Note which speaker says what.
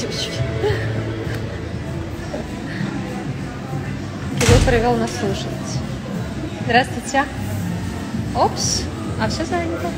Speaker 1: чуть-чуть. Кирилл привел нас слушать. Здравствуйте. Опс, а все занято.